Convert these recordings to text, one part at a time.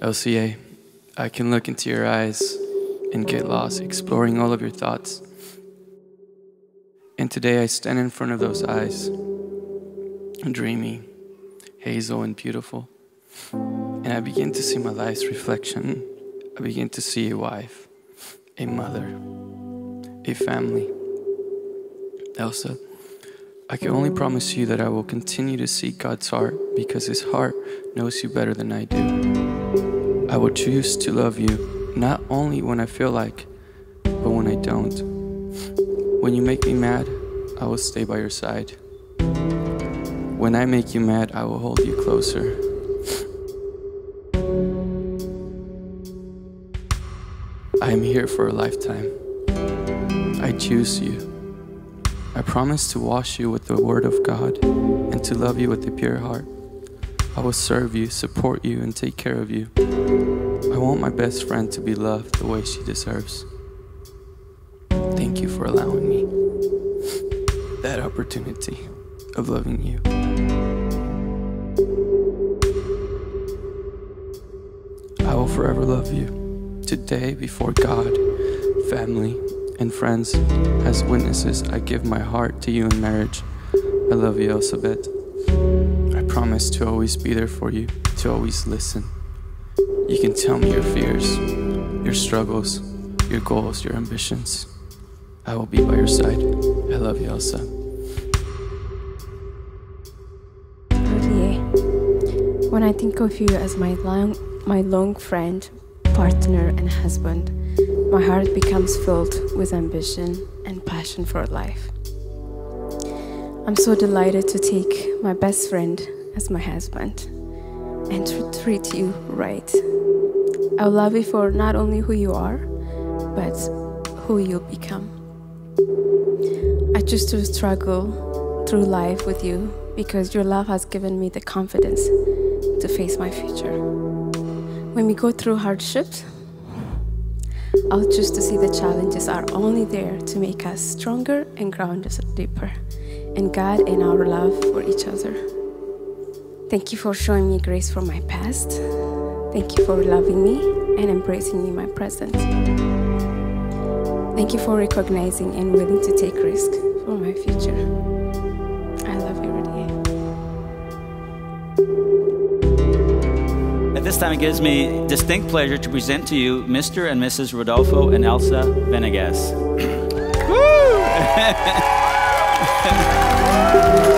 LCA, I can look into your eyes and get lost exploring all of your thoughts. And today I stand in front of those eyes, dreamy, hazel, and beautiful. And I begin to see my life's reflection. I begin to see a wife, a mother, a family. Elsa, I can only promise you that I will continue to seek God's heart because His heart knows you better than I do. I will choose to love you not only when I feel like, but when I don't. When you make me mad, I will stay by your side. When I make you mad, I will hold you closer. I am here for a lifetime. I choose you. I promise to wash you with the Word of God and to love you with a pure heart. I will serve you, support you, and take care of you. I want my best friend to be loved the way she deserves. Thank you for allowing me that opportunity of loving you. I will forever love you. Today, before God, family, and friends, as witnesses, I give my heart to you in marriage. I love you, Elizabeth. Promise to always be there for you, to always listen. You can tell me your fears, your struggles, your goals, your ambitions. I will be by your side. I love you, Elsa. When I think of you as my long, my long friend, partner, and husband, my heart becomes filled with ambition and passion for life. I'm so delighted to take my best friend as my husband and to treat you right. I'll love you for not only who you are, but who you'll become. I choose to struggle through life with you because your love has given me the confidence to face my future. When we go through hardships, I'll choose to see the challenges are only there to make us stronger and ground us deeper in God and our love for each other. Thank you for showing me grace from my past. Thank you for loving me and embracing me in my present. Thank you for recognizing and willing to take risk for my future. I love you, Rodier. At this time, it gives me distinct pleasure to present to you Mr. and Mrs. Rodolfo and Elsa Venegas.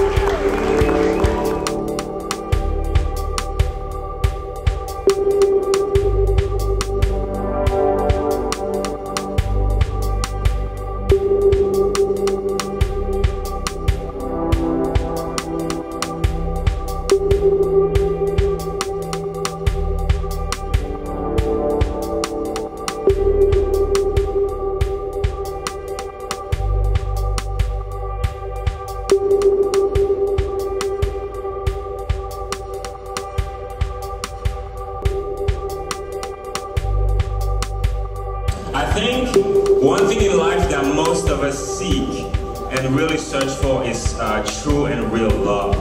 think one thing in life that most of us seek and really search for is uh, true and real love.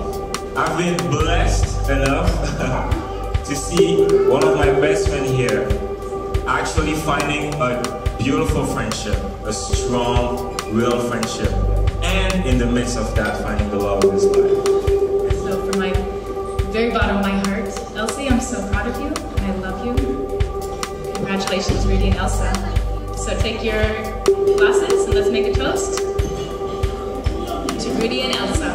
I've been blessed enough to see one of my best friends here actually finding a beautiful friendship, a strong, real friendship, and in the midst of that, finding the love of his life. So from my very bottom of my heart, Elsie, I'm so proud of you and I love you. Congratulations, Rudy and Elsa. Take your glasses and let's make a toast to Rudy and Elsa.